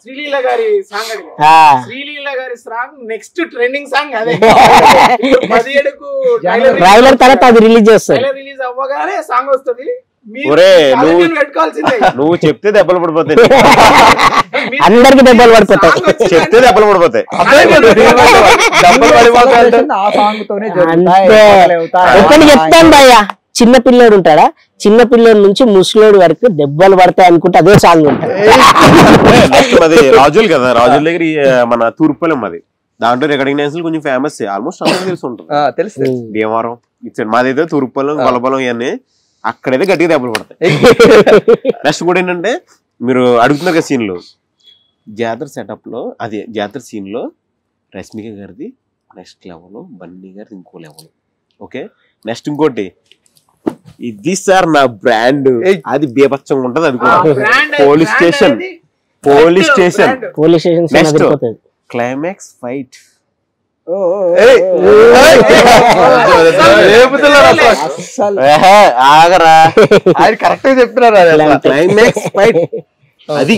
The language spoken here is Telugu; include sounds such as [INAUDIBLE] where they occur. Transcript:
శ్రీలీల గారి సాంగ్ శ్రీలీల గారి సాంగ్ నెక్స్ట్ ట్రెండింగ్ సాంగ్ అదే. [LAUGHS] పదిహేడుకు ట్రైలర్ తర్వాత అది రిలీజ్ చేస్తారు. రిలీజ్ అవ్వగానే సాంగ్ వస్తుంది. నువ్వు- చెప్తే దెబ్బలు పడిపోతాయి. [LAUGHS] అందరికి దెబ్బలు పడిపోతాయి. చెప్తే దెబ్బలు పడిపోతాయి. మొదలవుతాయి. [LAUGHS] ఒకటి చెప్తాను భయ్య. చిన్న పిల్లోడు ఉంటాడా? చిన్న పిల్లోడు నుంచి ముసలోడు వరకు దెబ్బలు పడతాయి అనుకుంటే అదే సాంగ్ ఉంటుంది. అది రాజులు కదా. రాజుల దగ్గర మన తూర్పులం అది దాంట్లో రికగ్నైజ్ కొంచెం ఫేమస్ ఆల్మోస్ట్ అందరికీ [LAUGHS] తెలిసి ఉంటుంది ఆ, తెలుసు తెలుసు. భీమవరం ఇచ్చాడు మాదైతే తూర్పులం గొల్లపొలం ఇవన్నీ అక్కడైతే గట్టిగా దెబ్బలు పడతాయి. నెక్స్ట్ [LAUGHS] కూడా ఏంటంటే మీరు అడుగుతున్నారు కదా సీన్లు జాతర సెటప్లో అదే జాతర సీన్లో రష్మిక గారిది నెక్స్ట్ లెవెల్ బన్నీ గారిది ఇంకో లెవెల్ ఓకే నెక్స్ట్ ఇంకోటి ఇది సార్ నా బ్రాండ్. అది బీభత్సంగా ఉంటది అది కూడా police station police station. Police station. అదిరిపోతుంది క్లైమాక్స్ ఫైట్. ఆగరా ఆయన కరెక్ట్గా చెప్తున్నారు అది అసలు. క్లైమాక్స్ ఫైట్ అది